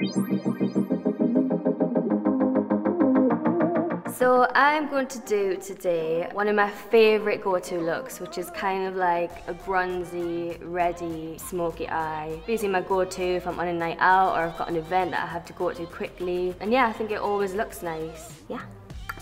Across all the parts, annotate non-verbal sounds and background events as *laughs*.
So I'm going to do today one of my favourite go-to looks, which is kind of like a bronzy, ready, smoky eye. Basically my go-to if I'm on a night out or I've got an event that I have to go to quickly. And yeah, I think it always looks nice. Yeah.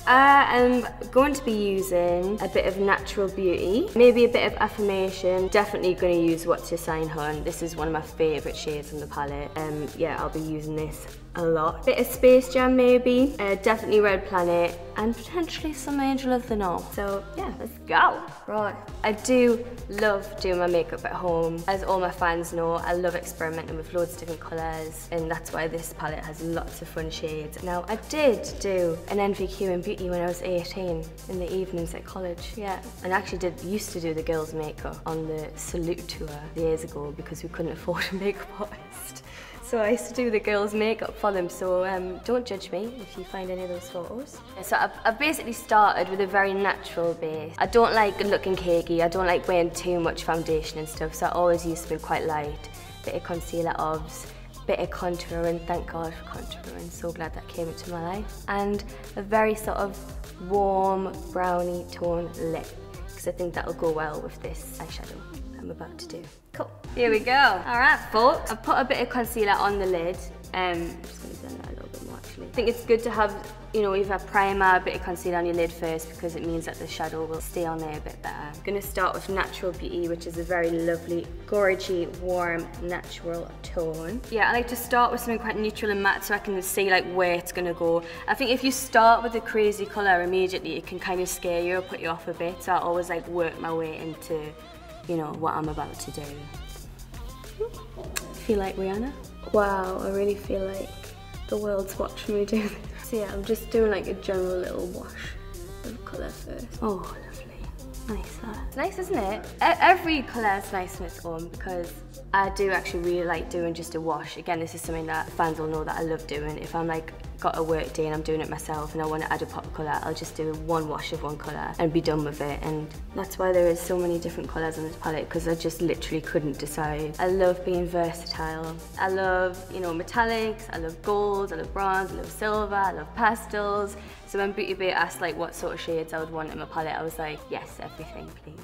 I am going to be using a bit of Natural Beauty, maybe a bit of Affirmation. Definitely going to use What's Your Sign Hun. This is one of my favourite shades on the palette. Um, yeah, I'll be using this a lot. Bit of Space Jam maybe, uh, definitely Red Planet, and potentially some Angel of the North. So yeah, let's go. Right, I do love doing my makeup at home. As all my fans know, I love experimenting with loads of different colours, and that's why this palette has lots of fun shades. Now, I did do an NVQ in beauty when I was 18 in the evenings at college, yeah. And I actually did used to do the girls' makeup on the Salute tour years ago because we couldn't *laughs* afford a makeup artist. So I used to do the girls' makeup for them, so um, don't judge me if you find any of those photos. So I've, I've, basically started with a very natural base. I don't like looking cakey, I don't like wearing too much foundation and stuff, so I always used to be quite light. Bit of concealer obs, bit of contouring, thank God for contouring, so glad that came into my life. And a very sort of warm brownie tone lip, because I think that'll go well with this eyeshadow I'm about to do. Here we go. All right, folks. I've put a bit of concealer on the lid. Um, I'm just to blend that a little bit more actually. I think it's good to have, you know, either primer, a bit of concealer on your lid first because it means that the shadow will stay on there a bit better. I'm going to start with Natural Beauty, which is a very lovely, gorgy, warm, natural tone. Yeah, I like to start with something quite neutral and matte so I can see like where it's going to go. I think if you start with a crazy colour immediately, it can kind of scare you or put you off a bit. So I always like work my way into you know, what I'm about to do. Feel like Rihanna? Wow, I really feel like the world's watching me do this. So yeah, I'm just doing like a general little wash of colour first. Oh, lovely. Nice that. It's nice, isn't it? Every colour is nice on its own because I do actually really like doing just a wash. Again, this is something that fans will know that I love doing. If I'm like got a work day and I'm doing it myself and I want to add a pop colour, I'll just do one wash of one colour and be done with it. And that's why there is so many different colours on this palette because I just literally couldn't decide. I love being versatile. I love, you know, metallics, I love gold, I love bronze, I love silver, I love pastels. So when Beauty Bay asked like what sort of shades I would want in my palette, I was like, yes, everything, please.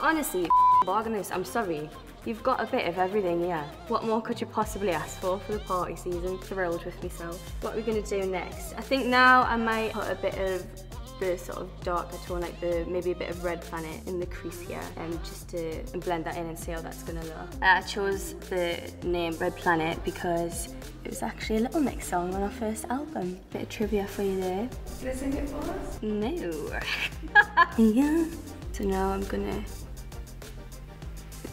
Honestly, *laughs* bargainous, I'm sorry. You've got a bit of everything, yeah. What more could you possibly ask for for the party season? Thrilled with myself. What are we gonna do next? I think now I might put a bit of the sort of darker tone, like the maybe a bit of red planet in the crease here, and um, just to blend that in and see how that's gonna look. I chose the name Red Planet because it was actually a Little Mix song on our first album. Bit of trivia for you there. Can I sing it for us? No. *laughs* yeah. So now I'm gonna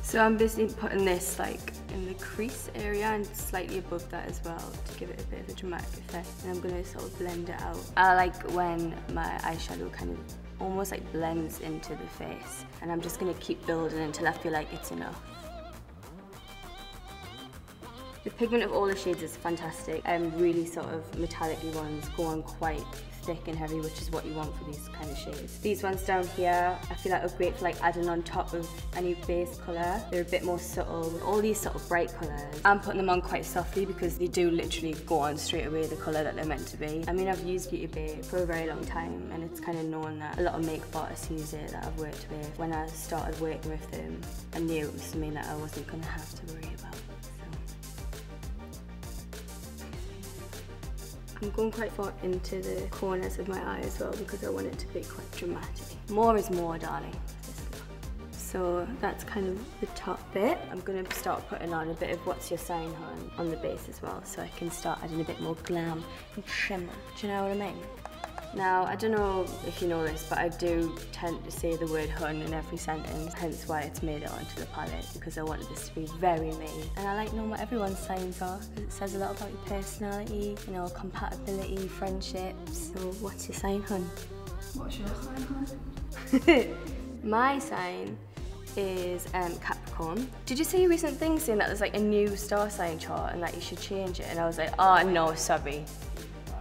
so I'm basically putting this like in the crease area and slightly above that as well to give it a bit of a dramatic effect. And I'm gonna sort of blend it out. I like when my eyeshadow kind of almost like blends into the face. And I'm just gonna keep building until I feel like it's enough. The pigment of all the shades is fantastic. Um, really sort of metallic ones go on quite thick and heavy, which is what you want for these kind of shades. These ones down here, I feel like are great for like adding on top of any base colour. They're a bit more subtle. All these sort of bright colours, I'm putting them on quite softly because they do literally go on straight away the colour that they're meant to be. I mean, I've used Beauty Bay for a very long time and it's kind of known that a lot of makeup artists use it that I've worked with. When I started working with them, I knew it was something that I wasn't going to have to worry about. I'm going quite far into the corners of my eye as well because I want it to be quite dramatic. More is more, darling. So that's kind of the top bit. I'm gonna start putting on a bit of What's Your Sign on, on the base as well so I can start adding a bit more glam and shimmer. Do you know what I mean? Now, I don't know if you know this, but I do tend to say the word hun in every sentence, hence why it's made it onto the palette, because I wanted this to be very me. And I like knowing what everyone's signs are, because it says a lot about your personality, you know, compatibility, friendships. So what's your sign, hun? What's your sign, hun? *laughs* My sign is um, Capricorn. Did you see a recent thing saying that there's like a new star sign chart and that you should change it? And I was like, oh no, sorry.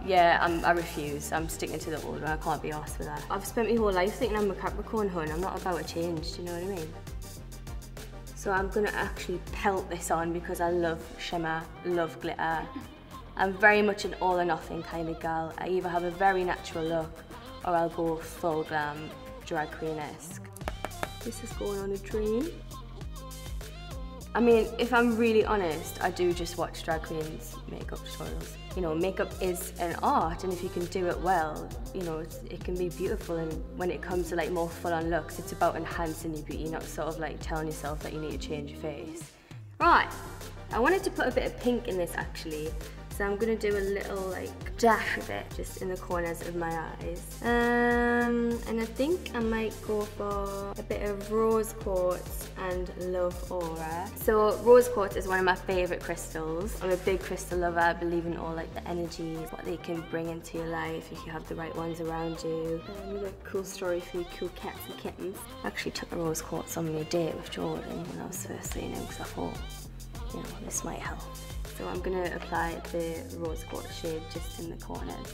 Yeah, I'm, i refuse. I'm sticking to the order. I can't be asked for that. I've spent my whole life thinking I'm a Capricorn hun. I'm not about to change, do you know what I mean? So I'm gonna actually pelt this on because I love shimmer, love glitter. I'm very much an all or nothing kind of gal. I either have a very natural look or I'll go full glam, drag queen-esque. This is going on a dream. I mean, if I'm really honest, I do just watch drag queens makeup tutorials. You know, makeup is an art, and if you can do it well, you know, it can be beautiful. And when it comes to like more full-on looks, it's about enhancing your beauty, not sort of like telling yourself that you need to change your face. Right, I wanted to put a bit of pink in this actually, so I'm gonna do a little like dash of it just in the corners of my eyes. Um, and I think I might go for a bit of rose quartz and love aura. So rose quartz is one of my favorite crystals. I'm a big crystal lover. I believe in all like the energies, what they can bring into your life if you have the right ones around you. Um, another cool story for you cool cats and kittens. I actually took a rose quartz on my date with Jordan when I was first seeing him because I thought, you know, this might help. So I'm going to apply the rose quartz shade just in the corners.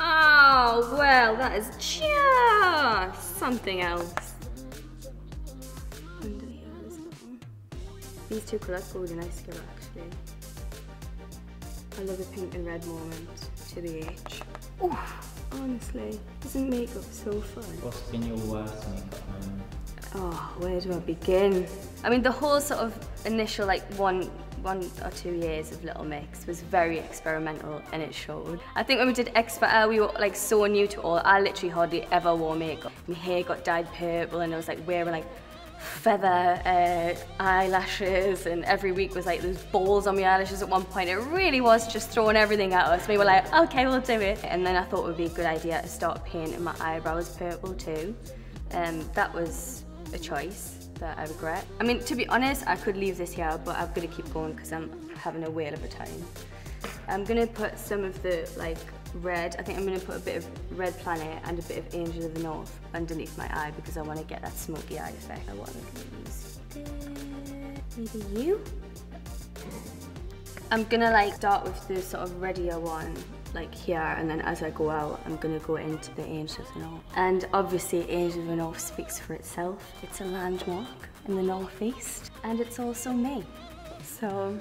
Oh, well, that is just something else. These two colours go really nice together, actually. I love the pink and red moment to the H. Oh, honestly, isn't makeup so fun? What's been your worst makeup? Oh, where do I begin? I mean, the whole sort of initial like one, one or two years of Little Mix was very experimental and it showed. I think when we did X Factor, we were like so new to all. I literally hardly ever wore makeup. My hair got dyed purple and I was like wearing like feather uh, eyelashes and every week was like those balls on my eyelashes at one point. It really was just throwing everything at us. We were like, okay, we'll do it. And then I thought it would be a good idea to start painting my eyebrows purple too. Um, that was a choice that I regret. I mean, to be honest, I could leave this here, but I'm gonna keep going because I'm having a whale of a time. I'm gonna put some of the like red, I think I'm gonna put a bit of red planet and a bit of angel of the north underneath my eye because I wanna get that smoky eye effect. I want to use maybe you? I'm gonna like start with the sort of readier one like here and then as I go out I'm gonna go into the Angel of the North. And obviously Angel of the North speaks for itself. It's a landmark in the northeast and it's also me. So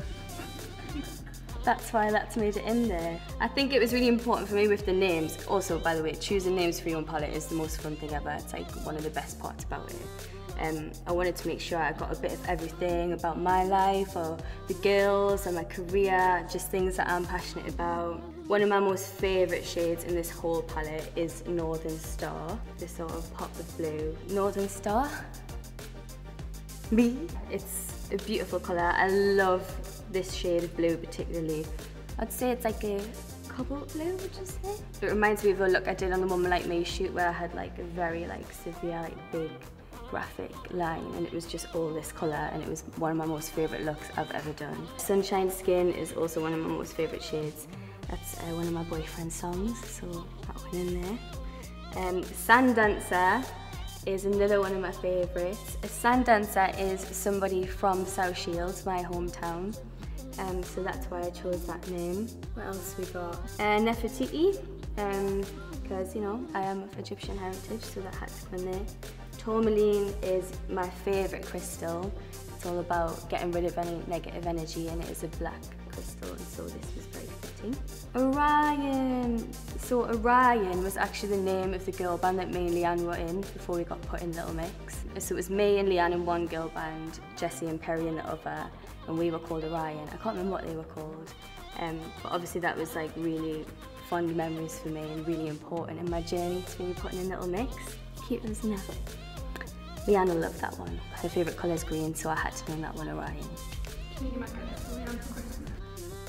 that's why that's made it in there. I think it was really important for me with the names. Also, by the way, choosing names for your own palette is the most fun thing ever. It's like one of the best parts about it. Um, I wanted to make sure I got a bit of everything about my life or the girls and my career, just things that I'm passionate about. One of my most favourite shades in this whole palette is Northern Star, this sort of pop of blue. Northern Star? Me? It's a beautiful colour. I love this shade of blue particularly. I'd say it's like a cobalt blue, would you say? It reminds me of a look I did on the Woman Like Me shoot where I had like a very like severe, like big graphic line and it was just all this colour and it was one of my most favourite looks I've ever done. Sunshine Skin is also one of my most favourite shades. That's uh, one of my boyfriend's songs, so that went in there. Um, Sand Dancer is another one of my favourites. A sand dancer is somebody from South Shields, my hometown. Um, so that's why I chose that name. What else we got? Uh, Nefertiti, because um, you know I am of Egyptian heritage, so that had to come in there. Tourmaline is my favourite crystal. It's all about getting rid of any negative energy and it is a black crystal and so this was very fitting. Orion! So Orion was actually the name of the girl band that me and Leigh-Anne were in before we got put in Little Mix. So it was me and Leigh-Anne in one girl band, Jesy and Perrie in the other, and we were called Orion. I can't remember what they were called, um, but obviously that was like really fond memories for me and really important in my journey to be put in Little Mix. Cute as never. Leanna loved that one. Her favourite colour is green, so I had to bring that one Orion.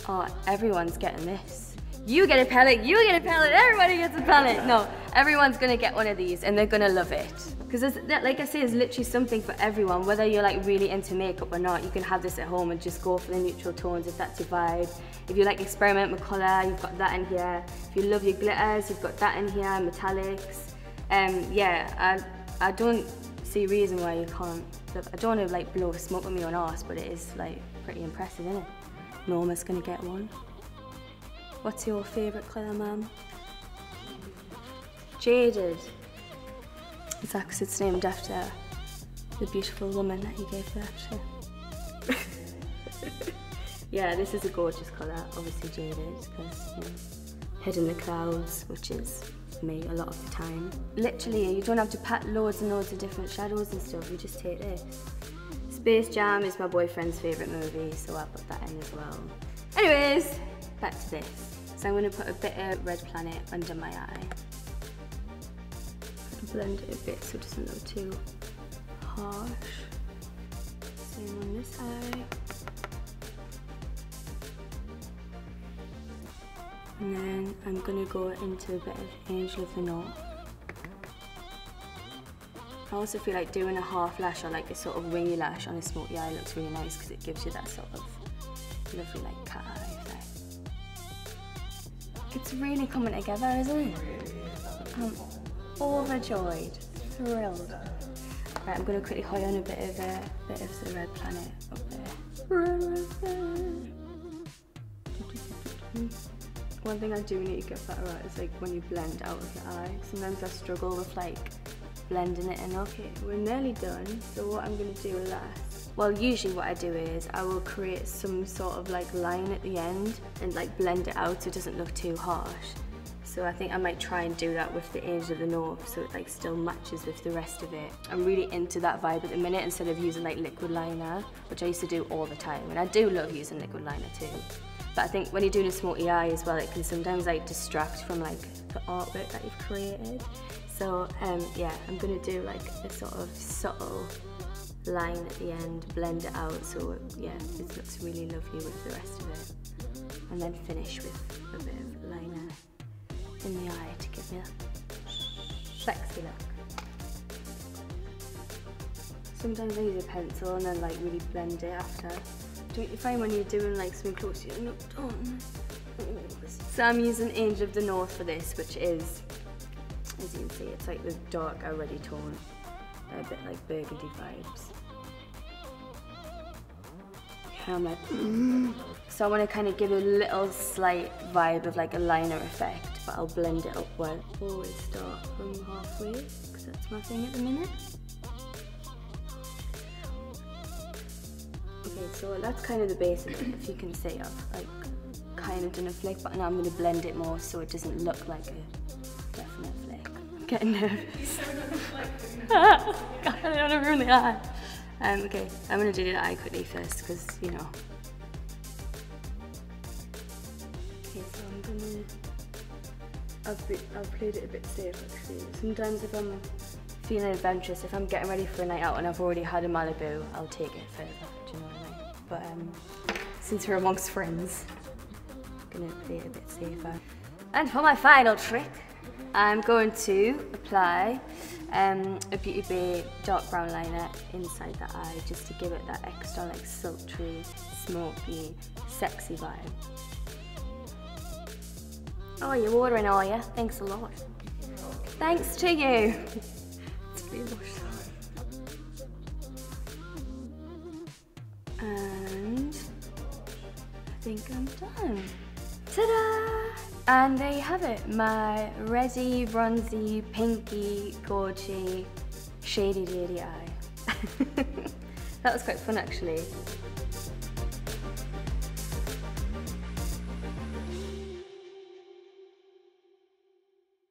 Oh, everyone's getting this. You get a palette, you get a palette, everybody gets a palette. No, everyone's gonna get one of these and they're gonna love it. Because like I say, there's literally something for everyone. Whether you're like really into makeup or not, you can have this at home and just go for the neutral tones if that's your vibe. If you like experiment with colour, you've got that in here. If you love your glitters, you've got that in here, metallics. Um, yeah, I, I don't see reason why you can't. I don't want to like blow smoke with me on arse, but it is like pretty impressive, isn't it? Norma's gonna get one. What's your favourite colour, ma'am? Jaded. That because it's named after the beautiful woman that you gave birth to? *laughs* yeah, this is a gorgeous colour, obviously jaded, because you know, hid in the clouds, which is me a lot of the time. Literally, you don't have to pat loads and loads of different shadows and stuff, you just take this. Space Jam is my boyfriend's favourite movie, so I'll put that in as well. Anyways, back to this. So I'm going to put a bit of Red Planet under my eye. Blend it a bit so it doesn't look too harsh. Same on this eye. And then I'm gonna go into a bit of Angel of the. I also feel like doing a half lash or like a sort of wingy lash on a smoky eye looks really nice because it gives you that sort of lovely like cat eye effect. It's really coming together, isn't it? I'm overjoyed, thrilled. Right, I'm gonna quickly hold on a bit of a bit of the red planet up there. One thing I do need to get better at is like when you blend out of your eye. Sometimes I struggle with like blending it in. Okay, we're nearly done. So what I'm gonna do last, well usually what I do is I will create some sort of like line at the end and like blend it out so it doesn't look too harsh. So I think I might try and do that with the Angel of the North so it like still matches with the rest of it. I'm really into that vibe at the minute instead of using like liquid liner, which I used to do all the time. And I do love using liquid liner too. But I think when you're doing a smoky eye as well, it can sometimes like distract from like the artwork that you've created. So um, yeah, I'm gonna do like a sort of subtle line at the end, blend it out so yeah, it looks really lovely with the rest of it. And then finish with a bit of liner in the eye to give me that sexy look. Sometimes I use a pencil and then like really blend it after. You find when you're doing like something close, you're not done? So I'm using Angel of the North for this, which is, as you can see, it's like the dark, already tone, a bit like burgundy vibes. And I'm like, mm. so I want to kind of give a little slight vibe of like a liner effect, but I'll blend it upward. Always start from halfway, because that's my thing at the minute. So that's kind of the it, if you can say I've like kind of done a flick, but now I'm going to blend it more so it doesn't look like a definite flick. I'm getting nervous. *laughs* God, I don't want to ruin the eye. Um, okay, I'm going to do the eye quickly first because, you know. Okay, so I'm to... I've, I've played it a bit safe actually. Sometimes if I'm feeling adventurous, if I'm getting ready for a night out and I've already had a Malibu, I'll take it further, do you know? But um, since we're amongst friends, I'm gonna play it a bit safer. And for my final trick, I'm going to apply um, a Beauty Bay dark brown liner inside the eye just to give it that extra like sultry, smoky, sexy vibe. Oh, you're watering, are you? Thanks a lot. Thanks to you. *laughs* think I'm done. Ta-da! And there you have it, my reddy, bronzy, pinky, gorgy, shady, lady *laughs* eye. that was quite fun actually.